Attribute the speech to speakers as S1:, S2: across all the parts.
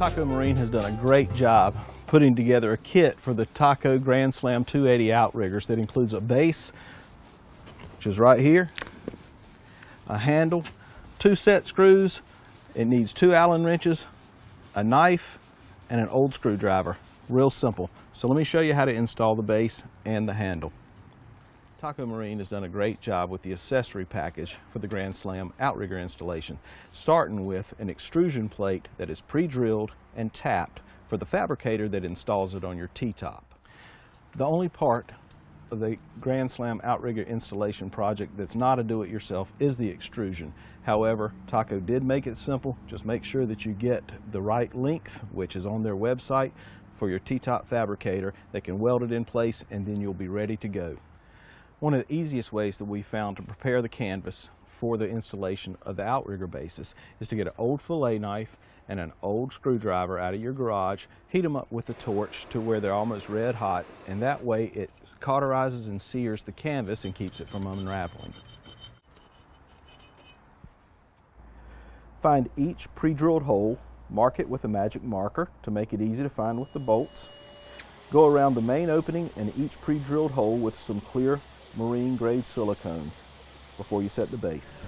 S1: Taco Marine has done a great job putting together a kit for the Taco Grand Slam 280 outriggers that includes a base, which is right here, a handle, two set screws, it needs two Allen wrenches, a knife, and an old screwdriver. Real simple. So let me show you how to install the base and the handle. Taco Marine has done a great job with the accessory package for the Grand Slam outrigger installation, starting with an extrusion plate that is pre-drilled and tapped for the fabricator that installs it on your T-top. The only part of the Grand Slam outrigger installation project that's not a do-it-yourself is the extrusion. However, Taco did make it simple. Just make sure that you get the right length, which is on their website, for your T-top fabricator that can weld it in place and then you'll be ready to go. One of the easiest ways that we found to prepare the canvas for the installation of the outrigger basis is to get an old fillet knife and an old screwdriver out of your garage, heat them up with a torch to where they're almost red hot, and that way it cauterizes and sears the canvas and keeps it from unraveling. Find each pre-drilled hole, mark it with a magic marker to make it easy to find with the bolts. Go around the main opening and each pre-drilled hole with some clear marine grade silicone before you set the base.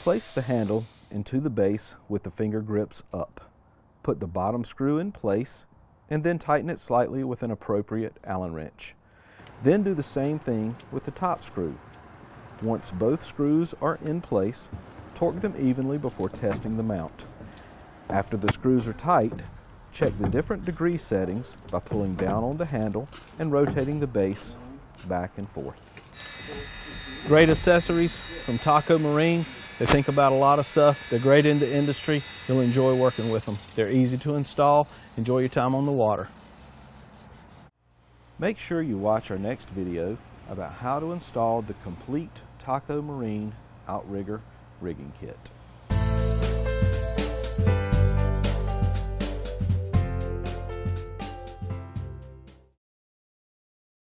S1: Place the handle into the base with the finger grips up. Put the bottom screw in place and then tighten it slightly with an appropriate Allen wrench. Then do the same thing with the top screw. Once both screws are in place, torque them evenly before testing the mount. After the screws are tight, check the different degree settings by pulling down on the handle and rotating the base back and forth. Great accessories from Taco Marine. They think about a lot of stuff. They're great in the industry. You'll enjoy working with them. They're easy to install. Enjoy your time on the water. Make sure you watch our next video about how to install the complete Taco Marine Outrigger rigging kit.